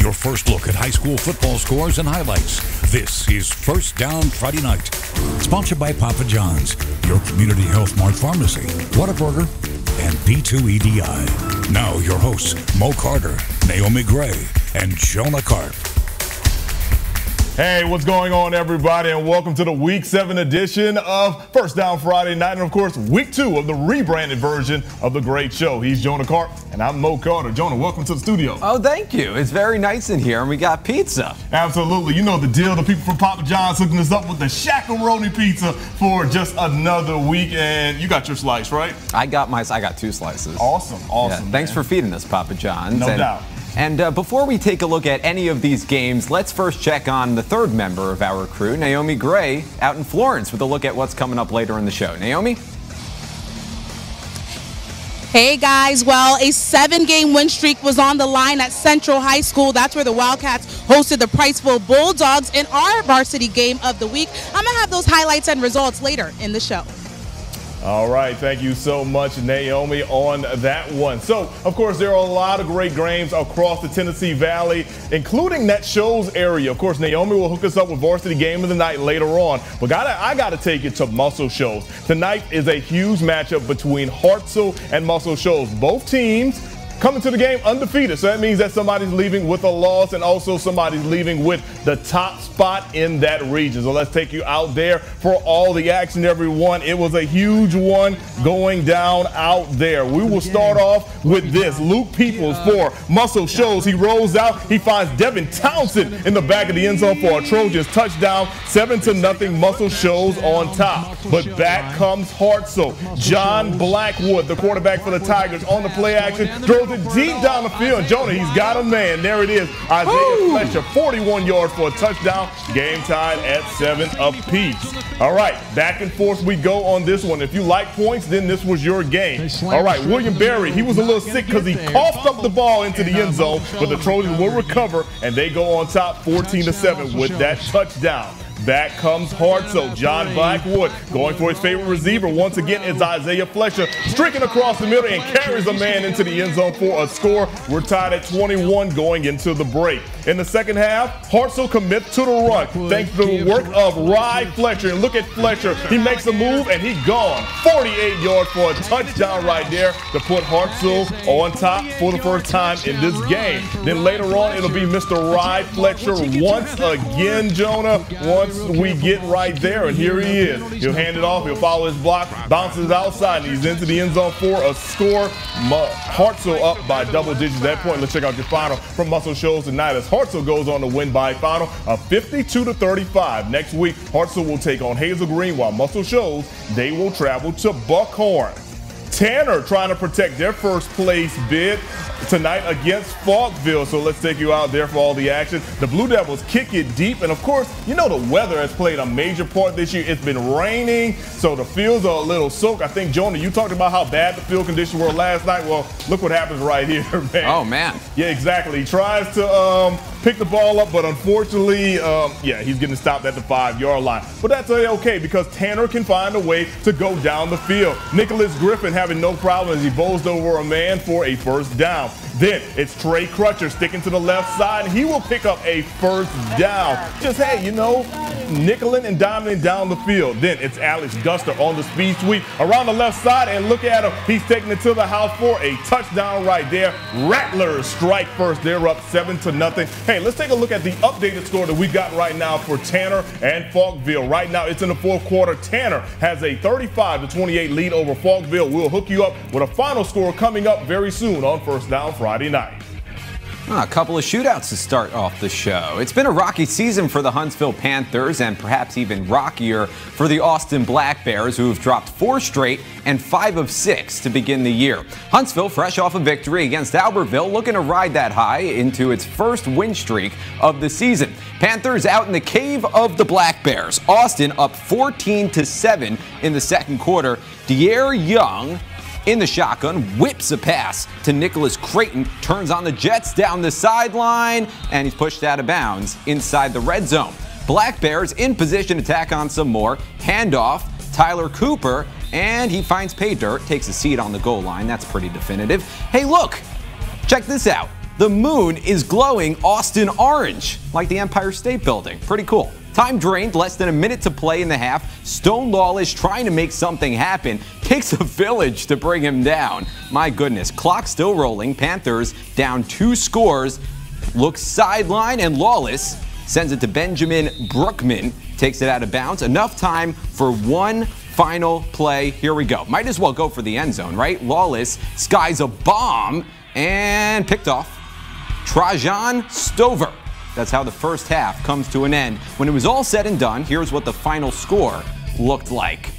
your first look at high school football scores and highlights. This is First Down Friday Night, sponsored by Papa John's, your community health mart pharmacy, Whataburger, and B2EDI. Now, your hosts, Mo Carter, Naomi Gray, and Jonah Carp. Hey, what's going on, everybody, and welcome to the Week 7 edition of First Down Friday Night, and of course, Week 2 of the rebranded version of The Great Show. He's Jonah Carp, and I'm Mo Carter. Jonah, welcome to the studio. Oh, thank you. It's very nice in here, and we got pizza. Absolutely. You know the deal. The people from Papa John's hooking us up with the Shaq-a-Roni pizza for just another week, and you got your slice, right? I got my, I got two slices. Awesome, awesome. Yeah, thanks for feeding us, Papa John's. No and, doubt. And uh, before we take a look at any of these games, let's first check on the third member of our crew, Naomi Gray, out in Florence, with a look at what's coming up later in the show. Naomi? Hey guys, well, a seven game win streak was on the line at Central High School. That's where the Wildcats hosted the Priceville Bulldogs in our varsity game of the week. I'm going to have those highlights and results later in the show. All right, thank you so much, Naomi, on that one. So, of course, there are a lot of great games across the Tennessee Valley, including that Shoals area. Of course, Naomi will hook us up with varsity game of the night later on. But gotta, I got to take it to Muscle Shoals. Tonight is a huge matchup between Hartselle and Muscle Shoals. Both teams coming to the game undefeated. So that means that somebody's leaving with a loss and also somebody's leaving with the top spot in that region. So let's take you out there for all the action, everyone. It was a huge one going down out there. We will start off with this. Luke Peoples for Muscle Shoals. He rolls out. He finds Devin Townsend in the back of the end zone for a Trojans touchdown. Seven to nothing. Muscle Shoals on top. But back comes Hartselle. John Blackwood, the quarterback for the Tigers, on the play action, throws it deep down the field. Jonah, he's got a man. There it is. Isaiah. Fletcher, 41 yards for a touchdown. Game tied at seven apiece. All right, back and forth we go on this one. If you like points, then this was your game. All right, William Berry, he was a little sick because he coughed up the ball into the end zone, but the Trojans will recover and they go on top 14 to 7 with that touchdown. Back comes Hartselle. John Blackwood going for his favorite receiver. Once again, is Isaiah Fletcher streaking across the middle and carries a man into the end zone for a score. We're tied at 21 going into the break. In the second half, Hartselle commits to the run thanks to the work of Rye Fletcher. And look at Fletcher. He makes a move and he's gone. 48 yards for a touchdown right there to put Hartselle on top for the first time in this game. Then later on, it'll be Mr. Rye Fletcher once again, Jonah. Once we get right there, and here he is. He'll hand it off. He'll follow his block, bounces outside, and he's into the end zone for a score. Hartselle up by double digits at that point. Let's check out your final from Muscle Shoals tonight as Hartselle goes on to win by final of 52 to 35. Next week, Hartselle will take on Hazel Green while Muscle Shoals, they will travel to Buckhorn. Tanner trying to protect their first place bid tonight against Falkville. So let's take you out there for all the action. The Blue Devils kick it deep. And of course, you know the weather has played a major part this year. It's been raining, so the fields are a little soaked. I think, Jonah, you talked about how bad the field conditions were last night. Well, look what happens right here, man. Oh, man. Yeah, exactly. He tries to um, pick the ball up, but unfortunately, um, yeah, he's getting stopped at the five-yard line. But that's okay because Tanner can find a way to go down the field. Nicholas Griffin having no problem as he bowls over a man for a first down. Then it's Trey Crutcher sticking to the left side, and he will pick up a first down. Just, hey, you know, nickeling and diming down the field. Then it's Alex Guster on the speed sweep around the left side, and look at him. He's taking it to the house for a touchdown right there. Rattlers strike first. They're up seven to nothing. Hey, let's take a look at the updated score that we got right now for Tanner and Falkville. Right now, it's in the fourth quarter. Tanner has a 35 to 28 lead over Falkville. We'll hook you up with a final score coming up very soon on First Down Friday night. Ah, a couple of shootouts to start off the show. It's been a rocky season for the Huntsville Panthers and perhaps even rockier for the Austin Black Bears, who have dropped four straight and five of six to begin the year. Huntsville, fresh off a victory against Albertville, looking to ride that high into its first win streak of the season. Panthers out in the cave of the Black Bears. Austin up 14 to 7 in the second quarter. De'Air Young in the shotgun, whips a pass to Nicholas Creighton, turns on the Jets down the sideline, and he's pushed out of bounds inside the red zone. Black Bears in position to tack on some more. Handoff, Tyler Cooper, and he finds pay dirt, takes a seat on the goal line. That's pretty definitive. Hey, look, check this out. the moon is glowing Austin orange, like the Empire State Building. Pretty cool. Time drained, less than a minute to play in the half. Stone Lawless trying to make something happen. Takes a village to bring him down. My goodness, clock still rolling. Panthers down two scores. Looks sideline and Lawless sends it to Benjamin Brookman. Takes it out of bounds. Enough time for one final play. Here we go. Might as well go for the end zone, right? Lawless skies a bomb and picked off. Trajan Stover. That's how the first half comes to an end. When it was all said and done, here's what the final score looked like.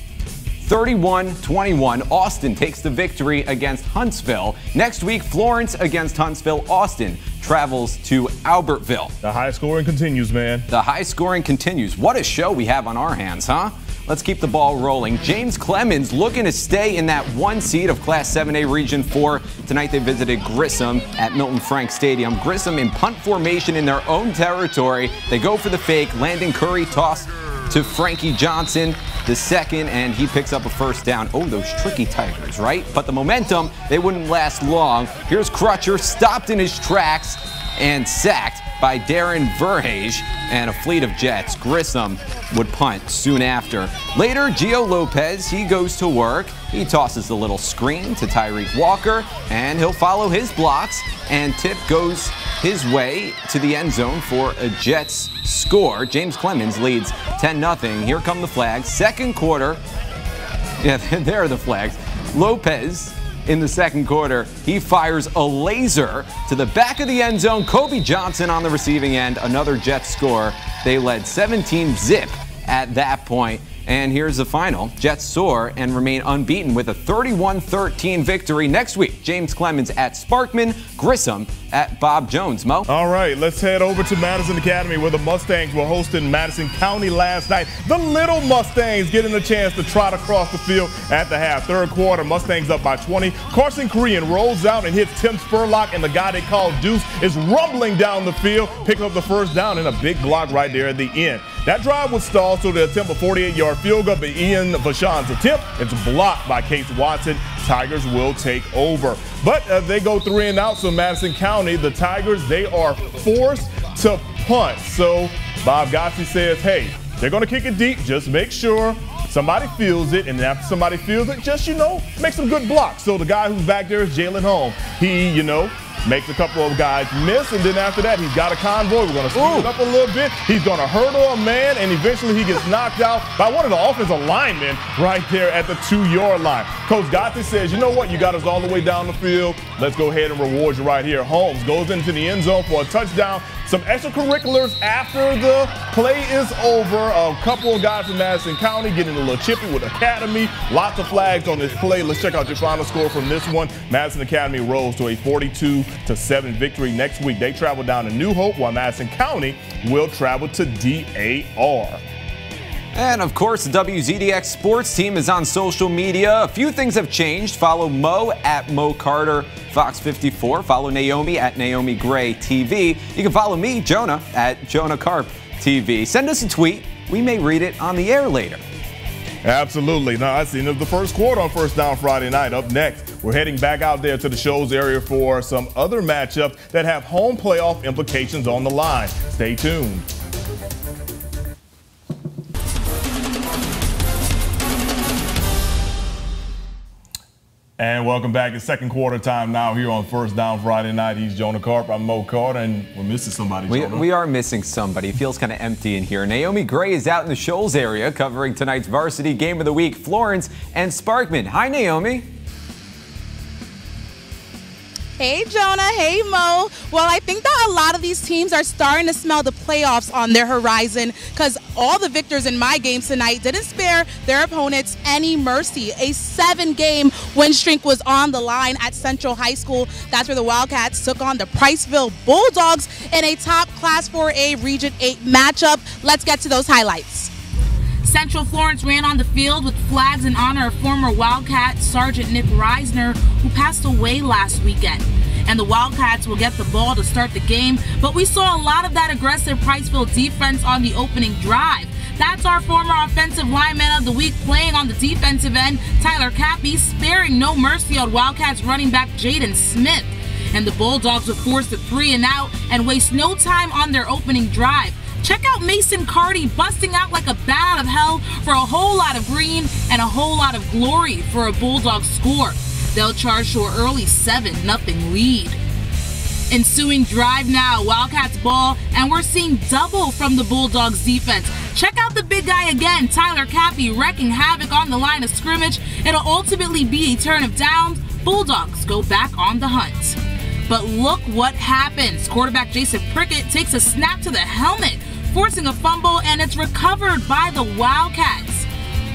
31 21. Austin takes the victory against Huntsville. Next week, Florence against Huntsville. Austin travels to Albertville. The high scoring continues, man. The high scoring continues. What a show we have on our hands, huh? Let's keep the ball rolling. James Clemens looking to stay in that one seed of Class 7A Region 4. Tonight they visited Grissom at Milton Frank Stadium. Grissom in punt formation in their own territory. They go for the fake. Landon Curry toss to Frankie Johnson, the second, and he picks up a first down. Oh, those tricky Tigers, right? But the momentum, they wouldn't last long. Here's Crutcher, stopped in his tracks and sacked by Darren Verhage and a fleet of Jets. Grissom would punt soon after. Later, Gio Lopez, he goes to work. He tosses the little screen to Tyreek Walker, and he'll follow his blocks, and tip goes his way to the end zone for a Jets score. James Clemens leads 10-0. Here come the flags. Second quarter. Yeah, there are the flags. Lopez in the second quarter. He fires a laser to the back of the end zone. Kobe Johnson on the receiving end. Another Jets score. They led 17 zip at that point. And here's the final. Jets soar and remain unbeaten with a 31-13 victory next week. James Clemens at Sparkman, Grissom at Bob Jones. Mo? All right, let's head over to Madison Academy where the Mustangs were hosting Madison County last night. The little Mustangs getting a chance to trot across the field at the half. Third quarter, Mustangs up by 20. Carson Korean rolls out and hits Tim Spurlock, and the guy they call Deuce is rumbling down the field, picking up the first down and a big block right there at the end. That drive was stalled, so they attempt a 48-yard field goal, but Ian Vachon's attempt is blocked by Case Watson. Tigers will take over. But uh, they go three and out, so Madison County, the Tigers, they are forced to punt. So Bob Gotsi says, hey, they're going to kick it deep. Just make sure somebody feels it, and after somebody feels it, just, you know, make some good blocks. So the guy who's back there is Jalen Holmes. He, you know, makes a couple of guys miss, and then after that, he's got a convoy. We're going to speed it up a little bit. He's going to hurdle a man, and eventually he gets knocked out by one of the offensive linemen right there at the two-yard line. Coach Gotti says, you know what? You got us all the way down the field. Let's go ahead and reward you right here. Holmes goes into the end zone for a touchdown. Some extracurriculars after the play is over. A couple of guys from Madison County getting a little chippy with Academy. Lots of flags on this play. Let's check out your final score from this one. Madison Academy rose to a 42 to 7 victory. Next week, they travel down to New Hope while Madison County will travel to DAR. And of course, the WZDX sports team is on social media. A few things have changed. Follow Mo at Mo Carter Fox 54. Follow Naomi at Naomi Gray TV. You can follow me, Jonah, at Jonah Carp TV. Send us a tweet. We may read it on the air later. Absolutely. Now, the end of the first quarter on First Down Friday night. Up next, we're heading back out there to the Shoals area for some other matchups that have home playoff implications on the line. Stay tuned. And welcome back. It's second quarter time now here on First Down Friday night. He's Jonah Carp. I'm Mo Carter, and we're missing somebody. We, we are missing somebody. It feels kind of empty in here. Naomi Gray is out in the Shoals area covering tonight's varsity game of the week, Florence and Sparkman. Hi, Naomi. Hey, Jonah. Hey, Mo. Well, I think that a lot of these teams are starting to smell the playoffs on their horizon because all the victors in my games tonight didn't spare their opponents any mercy. A seven game win streak was on the line at Central High School. That's where the Wildcats took on the Priceville Bulldogs in a top Class 4A Region 8 matchup. Let's get to those highlights. Central Florence ran on the field with flags in honor of former Wildcat Sergeant Nick Reisner, who passed away last weekend. And the Wildcats will get the ball to start the game, but we saw a lot of that aggressive Priceville defense on the opening drive. That's our former offensive lineman of the week playing on the defensive end, Tyler Cappy, sparing no mercy on Wildcats running back Jaden Smith. and the Bulldogs were forced to three and out and waste no time on their opening drive. Check out Mason Carty busting out like a bat out of hell for a whole lot of green and a whole lot of glory for a Bulldog score. They'll charge to an early 7 0 lead. Ensuing drive now, Wildcats ball, and we're seeing double from the Bulldogs defense. Check out the big guy again, Tyler Cappy, wrecking havoc on the line of scrimmage. It'll ultimately be a turn of downs. Bulldogs go back on the hunt. But look what happens. Quarterback Jason Prickett takes a snap to the helmet, forcing a fumble, and it's recovered by the Wildcats.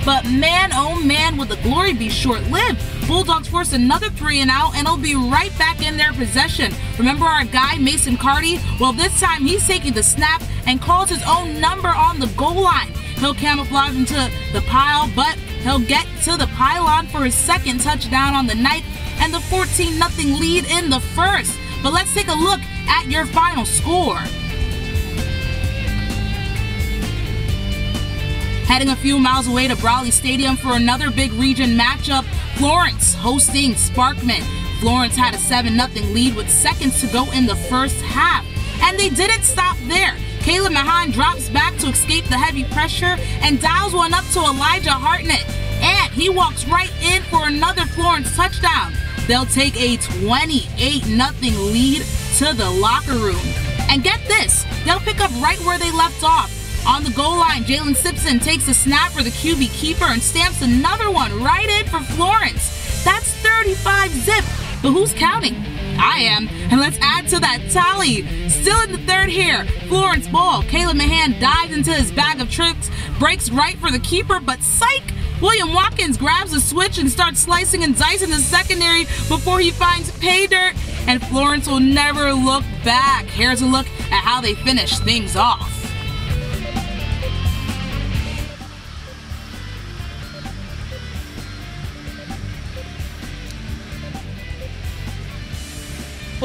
But man, oh man, would the glory be short lived. Bulldogs force another three and out, and it'll be right back in their possession. Remember our guy, Mason Carty? Well, this time he's taking the snap and calls his own number on the goal line. He'll camouflage into the pile, but he'll get to the pylon for his second touchdown on the night and the 14 0 lead in the first. But let's take a look at your final score. Heading a few miles away to Braly Stadium for another big region matchup, Florence hosting Sparkman. Florence had a 7 0 lead with seconds to go in the first half. And they didn't stop there. Caleb Mahan drops back to escape the heavy pressure and dials one up to Elijah Hartnett. And he walks right in for another Florence touchdown. They'll take a 28 0 lead to the locker room. And get this, they'll pick up right where they left off. On the goal line, Jalen Simpson takes a snap for the QB keeper and stamps another one right in for Florence. That's 35 zip. But who's counting? I am. And let's add to that tally. Still in the third here. Florence ball. Caleb Mahan dives into his bag of tricks, breaks right for the keeper, but psych! William Watkins grabs a switch and starts slicing and dicing the secondary before he finds pay dirt, and Florence will never look back. Here's a look at how they finish things off.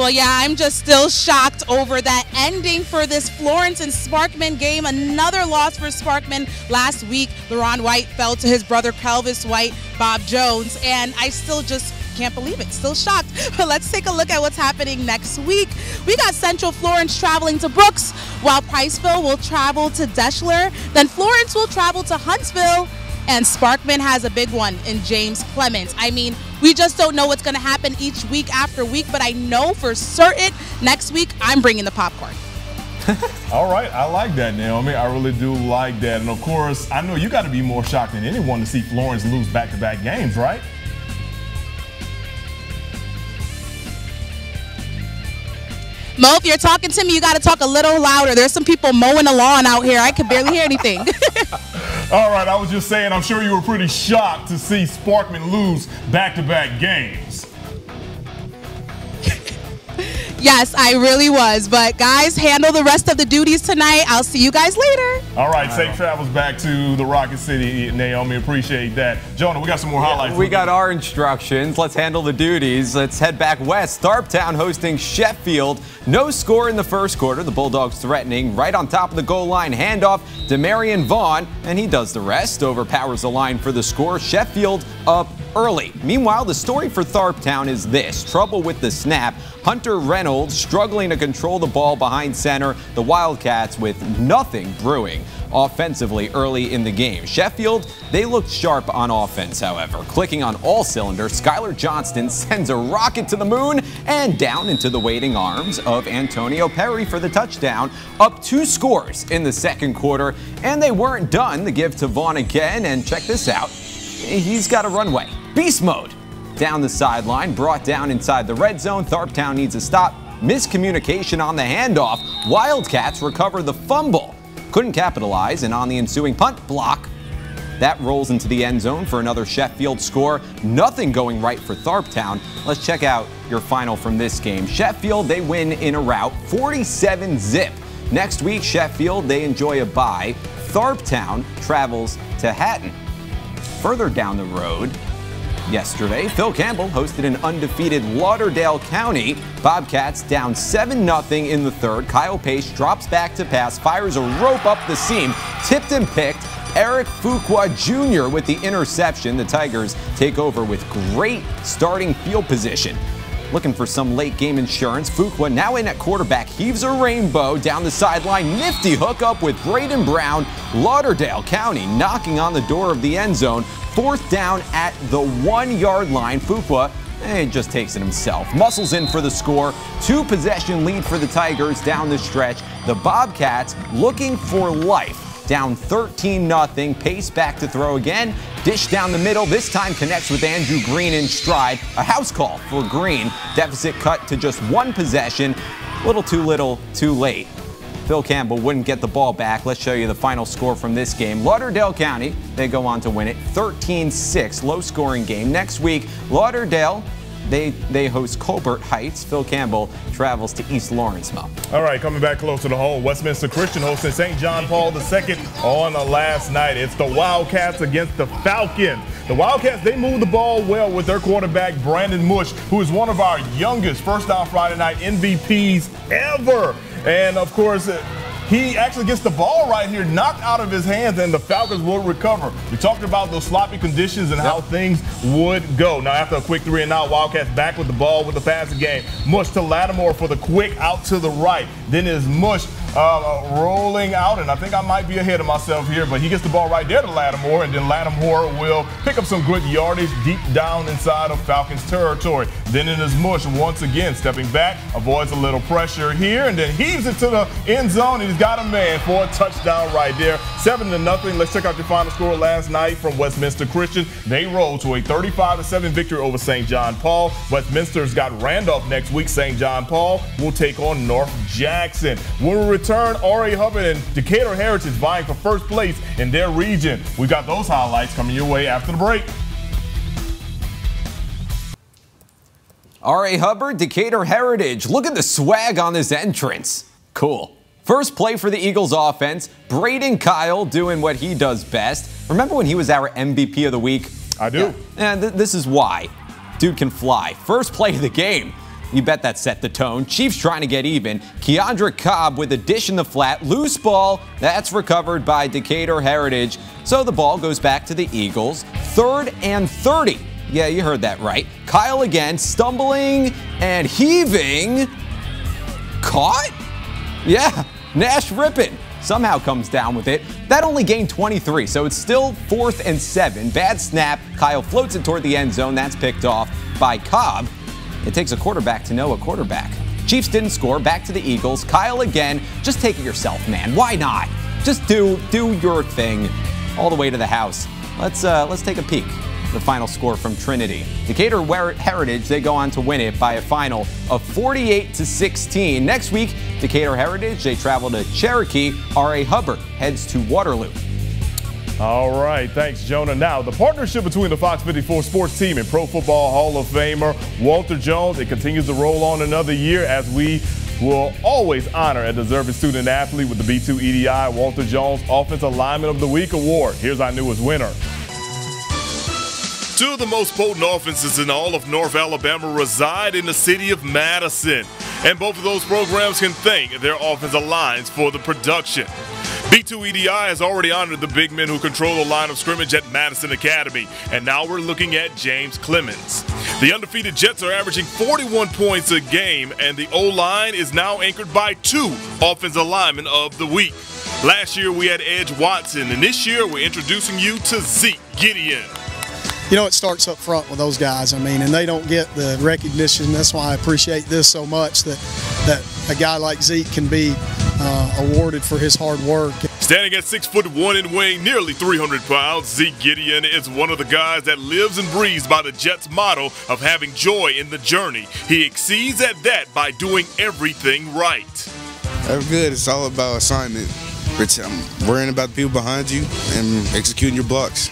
Well, yeah, I'm just still shocked over that ending for this Florence and Sparkman game. Another loss for Sparkman last week. LaRon White fell to his brother Kelvis White, Bob Jones, and I still just can't believe it. Still shocked. But let's take a look at what's happening next week. We got Central Florence traveling to Brooks, while Priceville will travel to Deshler. Then Florence will travel to Huntsville and Sparkman has a big one in James Clemens. I mean, we just don't know what's going to happen each week after week, but I know for certain next week I'm bringing the popcorn. All right, I like that, Naomi. I really do like that. And of course, I know you got to be more shocked than anyone to see Florence lose back to back games, right? Mo, if you're talking to me, you got to talk a little louder. There's some people mowing the lawn out here. I can barely hear anything. All right, I was just saying, I'm sure you were pretty shocked to see Sparkman lose back to back games. Yes, I really was. But guys, handle the rest of the duties tonight. I'll see you guys later. All right, safe travels back to the Rocket City, Naomi. Appreciate that. Jonah, we got some more highlights. Yeah, we got our instructions. Let's handle the duties. Let's head back west. Tharptown hosting Sheffield. No score in the first quarter. The Bulldogs threatening right on top of the goal line. Handoff to Marion Vaughn, and he does the rest. Overpowers the line for the score. Sheffield up early. Meanwhile, the story for Tharptown is this trouble with the snap. Hunter Reynolds struggling to control the ball behind center. The Wildcats with nothing brewing offensively early in the game. Sheffield, they looked sharp on offense, however. Clicking on all cylinders, Skylar Johnston sends a rocket to the moon and down into the waiting arms of Antonio Perry for the touchdown. Up two scores in the second quarter, and they weren't done. The give to Vaughn again, and check this out. He's got a runway. Beast mode. Down the sideline, brought down inside the red zone. Tharptown needs a stop. Miscommunication on the handoff. Wildcats recover the fumble. Couldn't capitalize, and on the ensuing punt block, that rolls into the end zone for another Sheffield score. Nothing going right for Tharptown. Let's check out your final from this game. Sheffield, they win in a rout, 47 zip. Next week, Sheffield, they enjoy a bye. Tharptown travels to Hatton. Further down the road, Yesterday, Phil Campbell hosted an undefeated Lauderdale County. Bobcats down 7 0 in the third. Kyle Pace drops back to pass, fires a rope up the seam, tipped and picked. Eric Fuqua Jr. with the interception. The Tigers take over with great starting field position. Looking for some late game insurance, Fuqua now in at quarterback heaves a rainbow down the sideline. Nifty hookup with Braden Brown. Lauderdale County knocking on the door of the end zone. Fourth down at the one yard line. Fuqua eh, just takes it himself. Muscles in for the score. Two possession lead for the Tigers down the stretch. The Bobcats looking for life down 13 0. Pace back to throw again. Dish down the middle. This time connects with Andrew Green in stride. A house call for Green. Deficit cut to just one possession. Little too little, too late. Phil Campbell wouldn't get the ball back. Let's show you the final score from this game. Lauderdale County, they go on to win it 13 6. Low scoring game. Next week, Lauderdale they, they host Colbert Heights. Phil Campbell travels to East Lawrenceville. All right, coming back close to the home, Westminster Christian hosting St. John Paul II on the last night. It's the Wildcats against the Falcons. The Wildcats, they move the ball well with their quarterback, Brandon Mush, who is one of our youngest First Down Friday night MVPs ever. And of course, he actually gets the ball right here knocked out of his hands, and the Falcons will recover. We talked about those sloppy conditions and how things would go. Now, after a quick three and out, Wildcats back with the ball with the passing game. Mush to Lattimore for the quick out to the right. Then is Mush uh, rolling out, and I think I might be ahead of myself here, but he gets the ball right there to Lattimore, and then Lattimore will pick up some good yardage deep down inside of Falcons territory. Then in his mush, once again, stepping back, avoids a little pressure here, and then heaves it to the end zone, and he's got a man for a touchdown right there. Seven to nothing. Let's check out your final score last night from Westminster Christian. They roll to a 35 to 7 victory over St. John Paul. Westminster's got Randolph next week. St. John Paul will take on North Jackson. When we return, R.A. Hubbard and Decatur Heritage vying for first place in their region. We got those highlights coming your way after the break. R.A. Hubbard, Decatur Heritage. Look at the swag on this entrance. Cool. First play for the Eagles offense. Braden Kyle doing what he does best. Remember when he was our MVP of the week? I do. Yeah. And th- this is why. Dude can fly. First play of the game. You bet that set the tone. Chiefs trying to get even. Keandra Cobb with a dish in the flat. Loose ball. That's recovered by Decatur Heritage. So the ball goes back to the Eagles. Third and 30. Yeah, you heard that right. Kyle again, stumbling and heaving. Caught? Yeah, Nash Rippin somehow comes down with it. That only gained 23, so it's still fourth and seven. Bad snap. Kyle floats it toward the end zone. That's picked off by Cobb. It takes a quarterback to know a quarterback. Chiefs didn't score. Back to the Eagles. Kyle again. Just take it yourself, man. Why not? Just do do your thing all the way to the house. Let's uh, let's take a peek. The final score from Trinity. Decatur Heritage, they go on to win it by a final of 48 to 16. Next week, Decatur Heritage, they travel to Cherokee. R.A. Hubbard heads to Waterloo. All right, thanks, Jonah. Now, the partnership between the Fox 54 sports team and Pro Football Hall of Famer Walter Jones, it continues to roll on another year as we will always honor a deserving student athlete with the B2 EDI Walter Jones Offensive Lineman of the Week award. Here's our newest winner. Two of the most potent offenses in all of North Alabama reside in the city of Madison, and both of those programs can thank their offensive lines for the production. B2 EDI has already honored the big men who control the line of scrimmage at Madison Academy, and now we're looking at James Clemens. The undefeated Jets are averaging 41 points a game, and the O line is now anchored by two offensive linemen of the week. Last year we had Edge Watson, and this year we're introducing you to Zeke Gideon you know, it starts up front with those guys. I mean, and they don't get the recognition. That's why I appreciate this so much that that a guy like Zeke can be uh, awarded for his hard work. Standing at six foot one and weighing nearly 300 pounds, Zeke Gideon is one of the guys that lives and breathes by the Jets' motto of having joy in the journey. He exceeds at that by doing everything right. That's good. It's all about assignment. It's um, worrying about the people behind you and executing your blocks.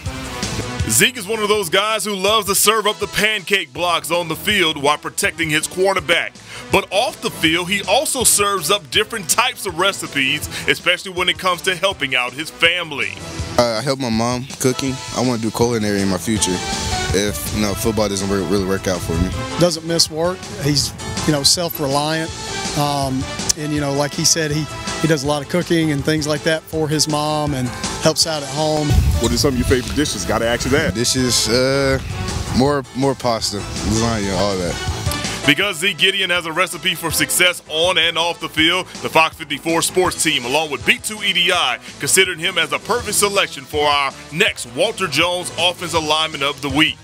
Zeke is one of those guys who loves to serve up the pancake blocks on the field while protecting his quarterback. But off the field, he also serves up different types of recipes, especially when it comes to helping out his family. Uh, I help my mom cooking. I want to do culinary in my future if you know football doesn't really work out for me. Doesn't miss work. He's you know self-reliant, um, and you know like he said he he does a lot of cooking and things like that for his mom and helps out at home. What are some of your favorite dishes? Got to ask you that. Dishes, uh, more more pasta, lasagna, all that. Because Zeke Gideon has a recipe for success on and off the field, the Fox 54 sports team, along with B2 EDI, considered him as a perfect selection for our next Walter Jones Offensive Lineman of the Week.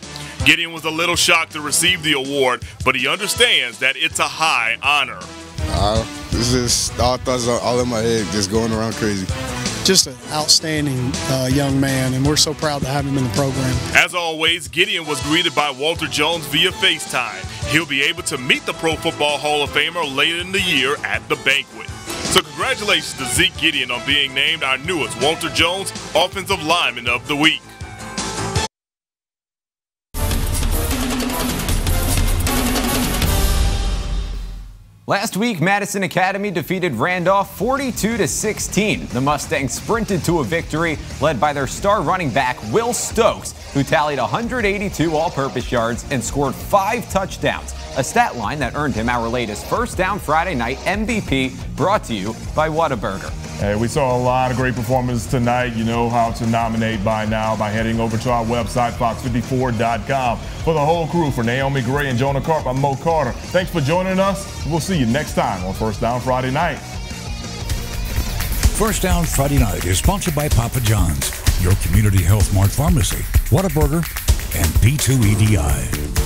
Gideon was a little shocked to receive the award, but he understands that it's a high honor. Uh, this is all thoughts all in my head, just going around crazy. Just an outstanding uh, young man, and we're so proud to have him in the program. As always, Gideon was greeted by Walter Jones via FaceTime. He'll be able to meet the Pro Football Hall of Famer later in the year at the banquet. So congratulations to Zeke Gideon on being named our newest Walter Jones Offensive Lineman of the Week. Last week, Madison Academy defeated Randolph 42 to 16. The Mustangs sprinted to a victory led by their star running back Will Stokes, who tallied 182 all-purpose yards and scored 5 touchdowns, a stat line that earned him our latest First Down Friday Night MVP brought to you by Whataburger. Hey, we saw a lot of great performances tonight. You know how to nominate by now by heading over to our website, fox54.com. For the whole crew, for Naomi Gray and Jonah Carp, I'm Mo Carter. Thanks for joining us. We'll see you next time on First Down Friday Night. First Down Friday Night is sponsored by Papa John's, your community health mart pharmacy, Whataburger, and B2EDI.